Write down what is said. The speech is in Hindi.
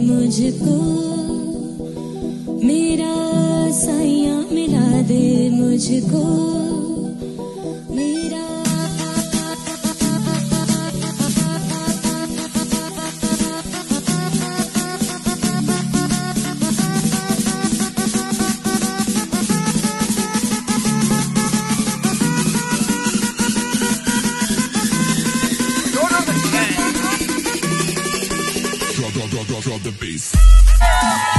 मुझको। मेरा सैया मिला दे मुझको। drop, drop, drop the bass.